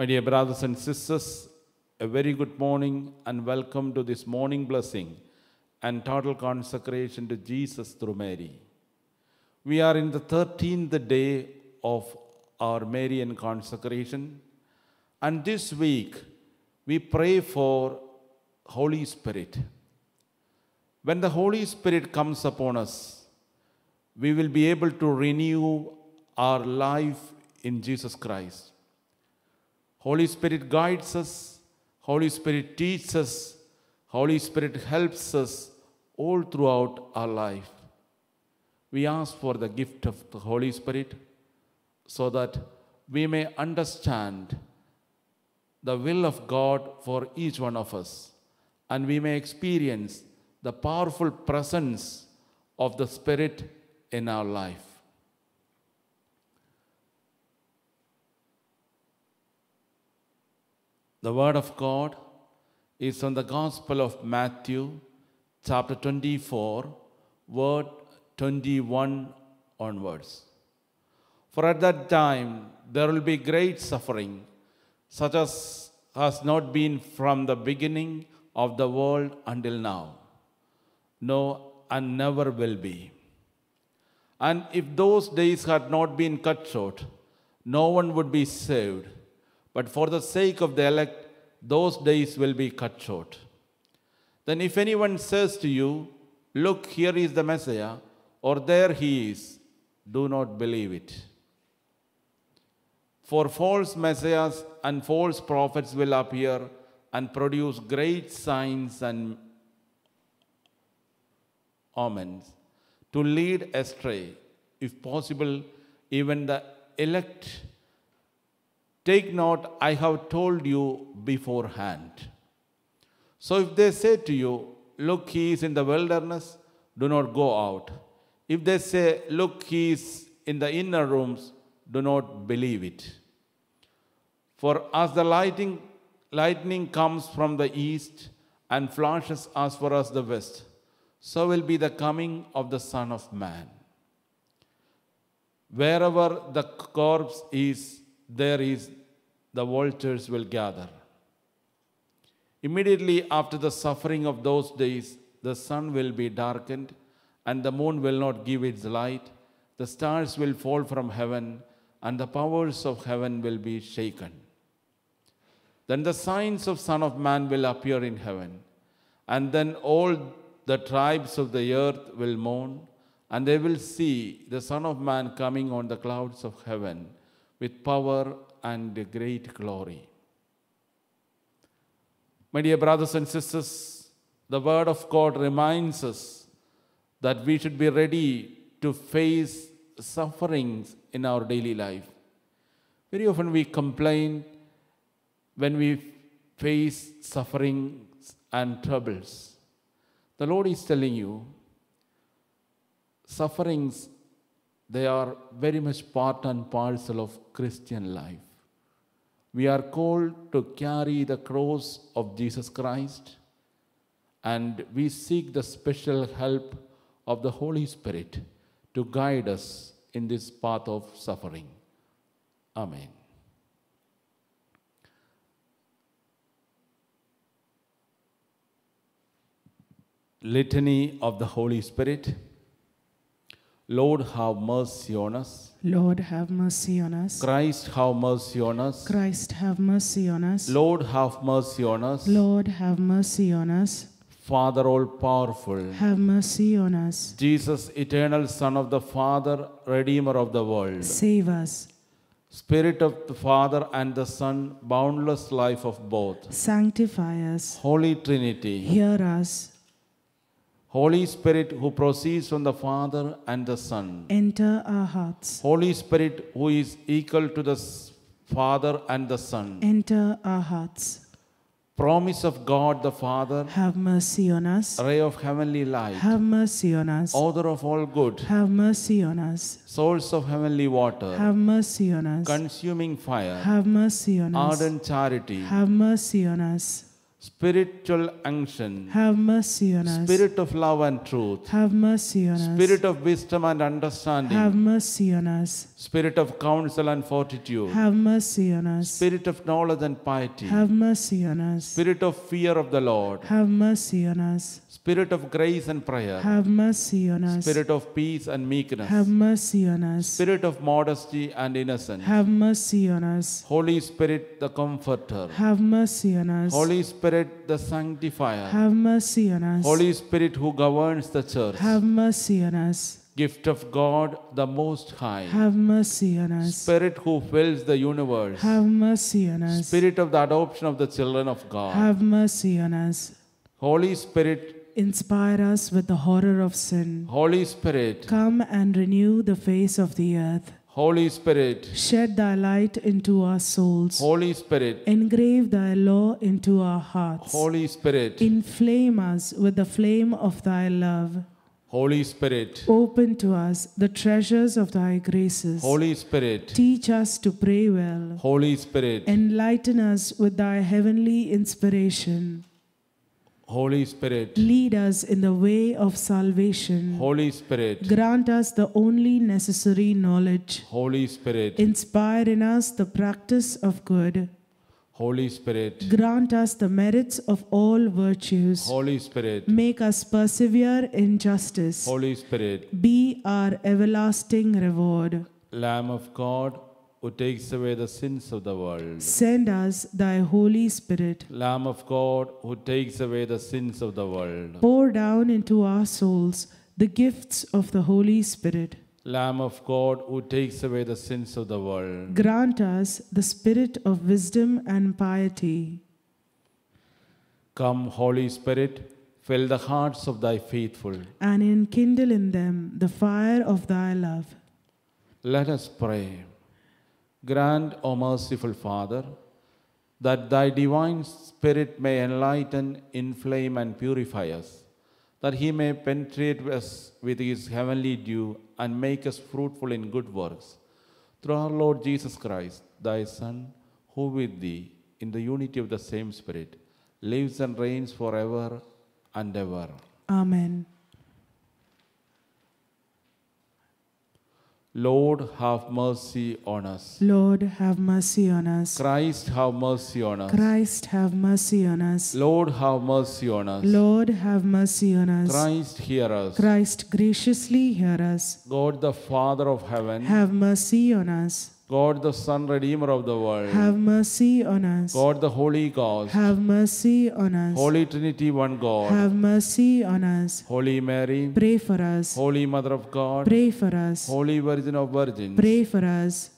My dear brothers and sisters, a very good morning and welcome to this morning blessing and total consecration to Jesus through Mary. We are in the 13th day of our Marian consecration, and this week we pray for Holy Spirit. When the Holy Spirit comes upon us, we will be able to renew our life in Jesus Christ. Holy Spirit guides us, Holy Spirit teaches us, Holy Spirit helps us all throughout our life. We ask for the gift of the Holy Spirit so that we may understand the will of God for each one of us and we may experience the powerful presence of the Spirit in our life. The Word of God is from the Gospel of Matthew, chapter 24, word 21 onwards. For at that time there will be great suffering, such as has not been from the beginning of the world until now, no, and never will be. And if those days had not been cut short, no one would be saved. But for the sake of the elect, those days will be cut short. Then, if anyone says to you, Look, here is the Messiah, or there he is, do not believe it. For false messiahs and false prophets will appear and produce great signs and omens to lead astray, if possible, even the elect. Take note, I have told you beforehand. So if they say to you, Look, he is in the wilderness, do not go out. If they say, Look, he is in the inner rooms, do not believe it. For as the lighting, lightning comes from the east and flashes as far as the west, so will be the coming of the Son of Man. Wherever the corpse is, there is the vultures will gather. Immediately after the suffering of those days, the sun will be darkened, and the moon will not give its light. The stars will fall from heaven, and the powers of heaven will be shaken. Then the signs of Son of Man will appear in heaven, and then all the tribes of the earth will mourn, and they will see the Son of Man coming on the clouds of heaven with power and great glory. My dear brothers and sisters, the Word of God reminds us that we should be ready to face sufferings in our daily life. Very often we complain when we face sufferings and troubles. The Lord is telling you, sufferings, they are very much part and parcel of Christian life. We are called to carry the cross of Jesus Christ and we seek the special help of the Holy Spirit to guide us in this path of suffering. Amen. Litany of the Holy Spirit. Lord, have mercy on us. Lord, have mercy on us. Christ, have mercy on us. Christ, have mercy on us. Lord, have mercy on us. Lord, have mercy on us. Father, all powerful. Have mercy on us. Jesus, eternal Son of the Father, Redeemer of the world. Save us. Spirit of the Father and the Son, boundless life of both. Sanctify us. Holy Trinity. Hear us. Holy Spirit who proceeds from the Father and the Son. Enter our hearts. Holy Spirit who is equal to the Father and the Son. Enter our hearts. Promise of God the Father, Have mercy on us. ray of heavenly light, Have mercy on us. author of all good, Have mercy on us. source of heavenly water, Have mercy on us. consuming fire, Have mercy on us. ardent charity, Have mercy on us. Spiritual unction, Have mercy on us. spirit of love and truth, Have mercy on us. spirit of wisdom and understanding, Have mercy on us. spirit of counsel and fortitude, Have mercy on us. spirit of knowledge and piety, Have mercy on us. spirit of fear of the Lord, Have mercy on us. spirit of grace and prayer, Have mercy on us. spirit of peace and meekness, Have mercy on us. spirit of modesty and innocence, Have mercy on us. Holy Spirit the Comforter, Have mercy on us. Holy Spirit the Sanctifier, Have mercy on us. Holy Spirit who governs the church, Have mercy on us. gift of God the Most High, Have mercy on us. Spirit who fills the universe, Have mercy on us. Spirit of the adoption of the children of God, Have mercy on us. Holy Spirit, Inspire us with the horror of sin. Holy Spirit, Come and renew the face of the earth. Holy Spirit, Shed thy light into our souls. Holy Spirit, Engrave thy law into our hearts. Holy Spirit, Inflame us with the flame of thy love. Holy Spirit, Open to us the treasures of thy graces. Holy Spirit, Teach us to pray well. Holy Spirit, Enlighten us with thy heavenly inspiration. Holy Spirit, Lead us in the way of salvation. Holy Spirit, Grant us the only necessary knowledge. Holy Spirit, Inspire in us the practice of good. Holy Spirit, Grant us the merits of all virtues. Holy Spirit, Make us persevere in justice. Holy Spirit, Be our everlasting reward. Lamb of God who takes away the sins of the world. Send us thy Holy Spirit. Lamb of God who takes away the sins of the world. Pour down into our souls the gifts of the Holy Spirit. Lamb of God who takes away the sins of the world. Grant us the spirit of wisdom and piety. Come, Holy Spirit, fill the hearts of thy faithful. and enkindle in them the fire of thy love. Let us pray. Grant, O merciful Father, that thy divine Spirit may enlighten, inflame, and purify us, that he may penetrate us with his heavenly dew and make us fruitful in good works. Through our Lord Jesus Christ, thy Son, who with thee, in the unity of the same Spirit, lives and reigns forever and ever. Amen. Lord, have mercy on us. Lord, have mercy on us. Christ, have mercy on us. Christ, have mercy on us. Lord, have mercy on us. Lord, have mercy on us. Christ, hear us. Christ, graciously hear us. God, the Father of heaven, Have mercy on us. God, the Son, Redeemer of the world, Have mercy on us. God, the Holy Ghost, Have mercy on us. Holy Trinity, one God, Have mercy on us. Holy Mary, Pray for us. Holy Mother of God, Pray for us. Holy Virgin of Virgins, Pray for us.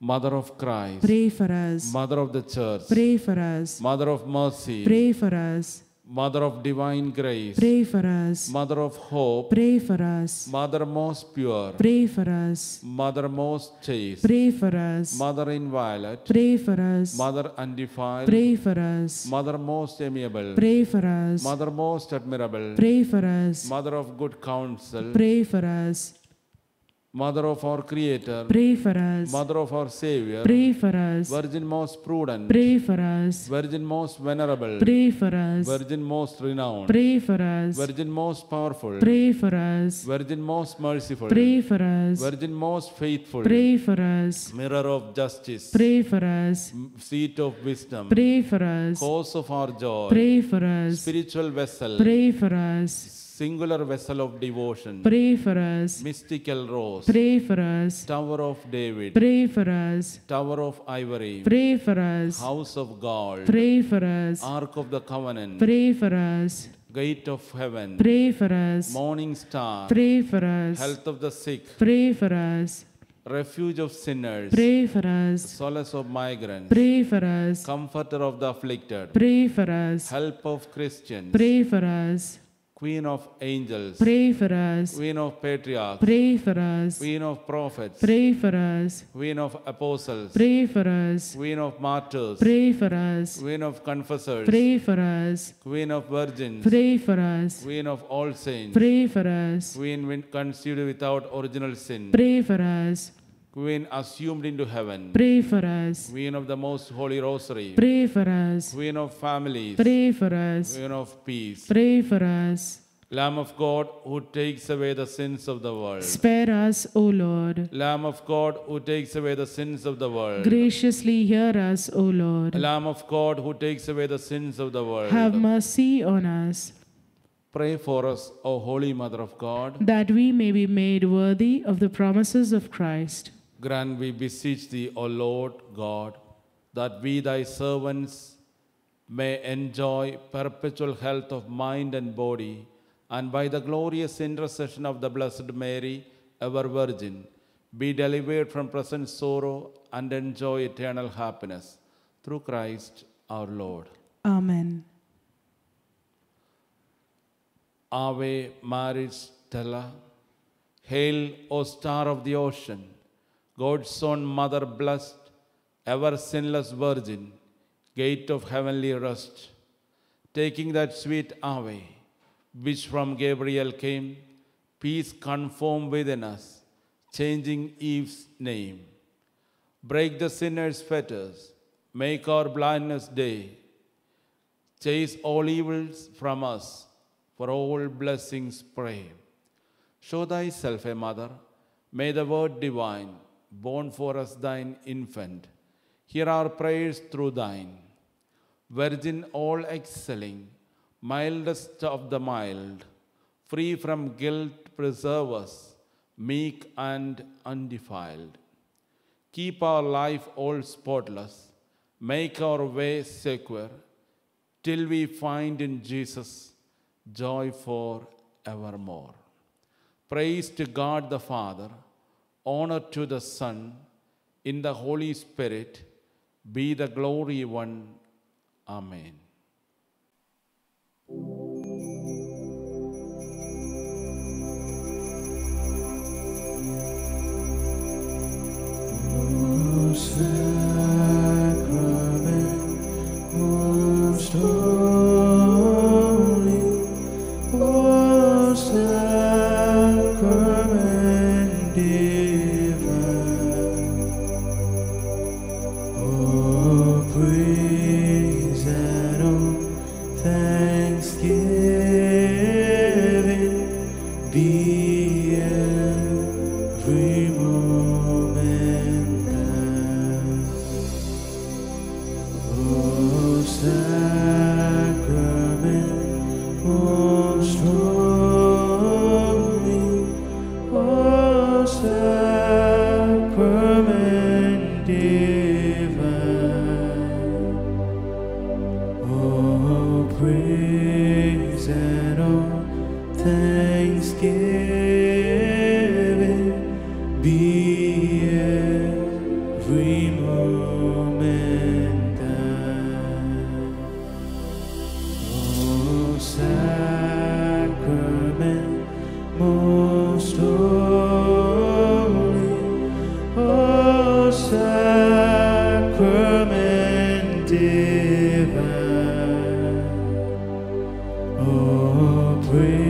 Mother of Christ, Pray for us. Mother of the Church, Pray for us. Mother of Mercy, Pray for us. Mother of Divine Grace, Pray for us. Mother of Hope, Pray for us. Mother most pure, Pray for us. Mother most chaste, Pray for us. Mother inviolate, Pray for us. Mother undefiled, Pray for us. Mother most amiable, Pray for us. Mother most admirable, Pray for us. Mother of good counsel, Pray for us. Mother of our Creator, Pray for us. Mother of our Savior, Pray for us. Virgin most prudent, Pray for us. Virgin most venerable, Pray for us. Virgin most renowned, Pray for us. Virgin most powerful, Pray for us. Virgin most merciful, Pray for us. Virgin most faithful, Pray for us. Mirror of justice, Pray for us. seat of wisdom, Pray for us. cause of our joy, Pray for us. spiritual vessel, Pray for us. Singular vessel of devotion, Pray for us. mystical rose, Pray for us. Tower of David, Pray for us. Tower of Ivory, Pray for us. House of God, Pray for us. Ark of the Covenant, Pray for us. Gate of Heaven, Pray for us. Morning Star, Pray for us. Health of the Sick, Pray for us. Refuge of Sinners, Pray for us. Solace of Migrants, Pray for us. Comforter of the Afflicted, Pray for us. Help of Christians, Pray for us. Queen of Angels, Pray for us. Queen of Patriarchs, Pray for us. Queen of Prophets, Pray for us. Queen of Apostles, Pray for us. Queen of Martyrs, Pray for us. Queen of Confessors, Pray for us. Queen of Virgins, Pray for us. Queen of all saints, Pray for us. Queen conceived without original sin, Pray for us. Queen assumed into heaven, pray for us. Queen of the most holy rosary, Pray for us. Queen of families, Pray for us. Queen of peace, Pray for us. Lamb of God who takes away the sins of the world, Spare us, O Lord. Lamb of God who takes away the sins of the world, Graciously hear us, O Lord. Lamb of God who takes away the sins of the world. Have mercy on us, Pray for us, O Holy Mother of God. that we may be made worthy of the promises of Christ. Grant, we beseech thee, O Lord God, that we, thy servants, may enjoy perpetual health of mind and body, and by the glorious intercession of the Blessed Mary, ever Virgin, be delivered from present sorrow and enjoy eternal happiness. Through Christ our Lord. Amen. Ave Maris Stella. Hail, O star of the ocean, God's own mother blessed, ever sinless virgin, gate of heavenly rest. Taking that sweet Ave, which from Gabriel came, peace conform within us, changing Eve's name. Break the sinner's fetters, make our blindness day, chase all evils from us, for all blessings pray. Show thyself a mother, may the word divine, born for us thine infant, hear our prayers through thine. Virgin all excelling, mildest of the mild, free from guilt preserve us, meek and undefiled. Keep our life all spotless, make our way secure, till we find in Jesus joy for evermore. Praise to God the Father, honor to the Son, in the Holy Spirit, be the glory one. Amen. We